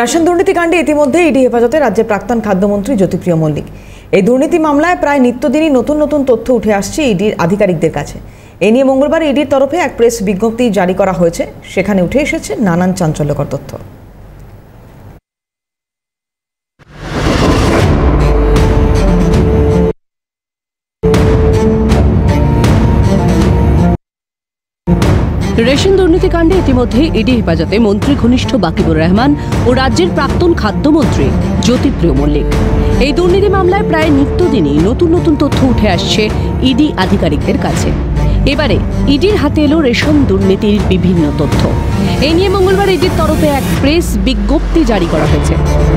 Ration দুর্নীতিকাণ্ডে ইতিমধ্যে ED হেফাজতে রাজ্যের প্রাক্তন খাদ্যমন্ত্রী জ্যোতিপ্রিয় মল্লিক। এই দুর্নীতি মামলায় প্রায় নিত্যদিনই নতুন নতুন তথ্য উঠে আসছে ইডির আধিকারিকদের কাছে। এ নিয়ে মঙ্গলবার ইডির তরফে এক প্রেস বিজ্ঞপ্তি জারি করা হয়েছে। সেখানে উঠে এসেছে নানান চাঞ্চল্যকর তথ্য। রেশন দুর্নীতিকাণ্ডে ইতিমধ্যে ইডি হেফাজতে মন্ত্রী ঘনিষ্ঠ বাকিবুর রহমান ও রাজ্যের প্রাক্তন খাদ্যমন্ত্রী জ্যোতিপ্রিয় মল্লিক। এই দুর্নীতি মামলায় প্রায় নিত্যদিনই নতুন নতুন তথ্য উঠে আসছে ইডি আধিকারিকদের কাছে। এবারে ইডির হাতে এলো রেশন দুর্নীতির বিভিন্ন তথ্য। এই নিয়ে মঙ্গলবার ইডির তরফে এক প্রেস বিজ্ঞপ্তি জারি করা হয়েছে।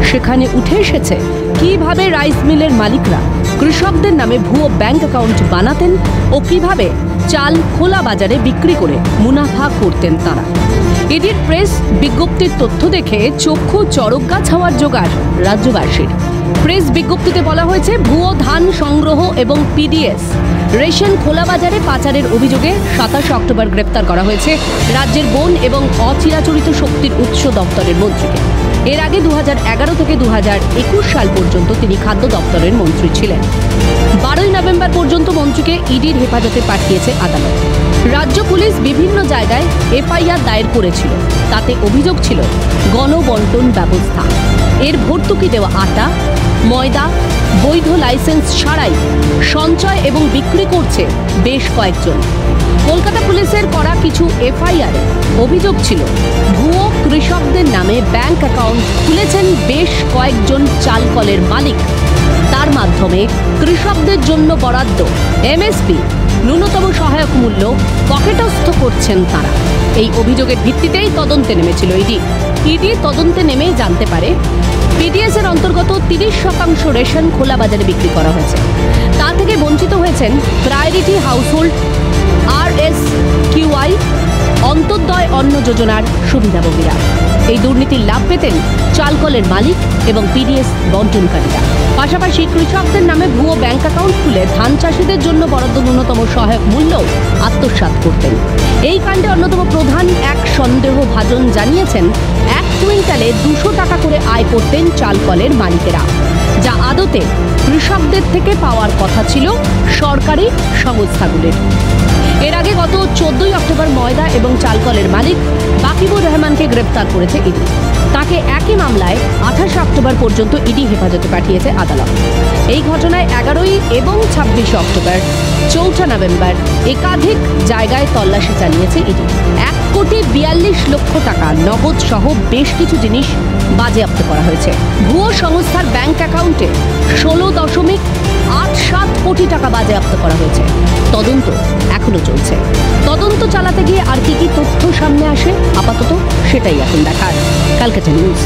সেখানে উঠে এসেছে, কীভাবে রাইস মিলের মালিকরা কৃষকদের নামে ভুয়ো ব্যাংক অ্যাকাউন্ট বানাতেন ও কীভাবে চাল খোলা বাজারে বিক্রি করে মুনাফা করতেন তারা। এডির প্রেস বিজ্ঞপ্তির তথ্য দেখে চক্ষু চরকা গাছ হওয়ার জোগাড় রাজ্যবাসীর। প্রেস বিজ্ঞপ্তিতে বলা হয়েছে, ভুয়ো ধান সংগ্রহ এবং পিডিএস রেশন খোলা বাজারে পাচারের অভিযোগে সাতাশে অক্টোবর গ্রেপ্তার করা হয়েছে রাজ্যের বন এবং অচিরাচরিত শক্তির উৎস দপ্তরের মন্ত্রীকে। এর আগে দু হাজার এগারো থেকে দু হাজার একুশ সাল পর্যন্ত তিনি খাদ্য দপ্তরের মন্ত্রী ছিলেন। বারোই নভেম্বর পর্যন্ত মন্ত্রীকে ইডির হেফাজতে পাঠিয়েছে আদালত। রাজ্য পুলিশ বিভিন্ন জায়গায় এফআইআর দায়ের করেছিল। তাতে অভিযোগ ছিল, গণবন্টন ব্যবস্থা। এর ভর্তুকি দেওয়া আটা ময়দা, বৈধ লাইসেন্স ছাড়াই সঞ্চয় এবং বিক্রি করছে বেশ কয়েকজন। কলকাতা পুলিশের করা কিছু এফআইআর অভিযোগ ছিল, ভুয়ো কৃষকদের নামে ব্যাংক অ্যাকাউন্ট খুলেছেন বেশ কয়েকজন চালকলের মালিক। তার মাধ্যমে কৃষকদের জন্য বরাদ্দ এমএসপি ন্যূনতম সহায়ক মূল্য পকেটস্থ করছেন তারা। এই অভিযোগের ভিত্তিতেই তদন্তে নেমেছিল ইডি। ইডি তদন্তে নেমে জানতে পারে পিডিএস এর অন্তর্গত তিরিশ শতাংশ রেশন খোলা বাজারে বিক্রি করা হয়েছে। তা থেকে বঞ্চিত হয়েছেন প্রায়োরিটি হাউসহোল্ড আর এস কিউআই অন্তর্দয় অন্ন যোজনার সুবিধাভোগীরা। এই দুর্নীতির লাভ পেতেন চালকলের মালিক এবং পিডিএস বন্টনকারীরা। পাশাপাশি কৃষকদের নামে ভুয়ো ব্যাংক অ্যাকাউন্ট খুলে ধান চাষিদের জন্য বরাদ্দ ন্যূনতম সহায়ক মূল্য আত্মসাৎ করতেন। এই কাণ্ডে অন্যতম প্রধান এক সন্দেহভাজন জানিয়েছেন, এক কুইন্টালে দুশো টাকা করে আয় করতেন চাল কলের মালিকেরা, যা আদতে কৃষকদের থেকে পাওয়ার কথা ছিল সরকারি সংস্থাগুলির। এর আগে গত চোদ্দই অক্টোবর ময়দা এবং চালকলের মালিক বাকিবুর রহমানকে গ্রেপ্তার করেছে ইডি। তাকে একই মামলায় আঠাশে অক্টোবর পর্যন্ত ইডি হেফাজতে পাঠিয়েছে আদালত। এই ঘটনায় এগারোই এবং ছাব্বিশে অক্টোবর, চৌঠা নভেম্বর একাধিক জায়গায় তল্লাশি চালিয়েছে ইডি। এক কোটি বিয়াল্লিশ লক্ষ টাকা নগদ সহ বেশ কিছু জিনিস বাজেয়াপ্ত করা হয়েছে। ভুয়ো সংস্থার ব্যাংক অ্যাকাউন্টে ষোলো দশমিক আট সাত কোটি টাকা বাজেয়াপ্ত করা হয়েছে। তদন্ত এখনও চলছে। তদন্ত চালাতে গিয়ে আর কি কি তথ্য সামনে আসে, আপাতত সেটাই এখন দেখার ক্যালকাটা নিউজ